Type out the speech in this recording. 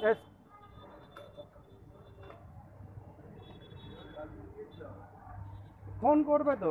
It's phone করবে তো?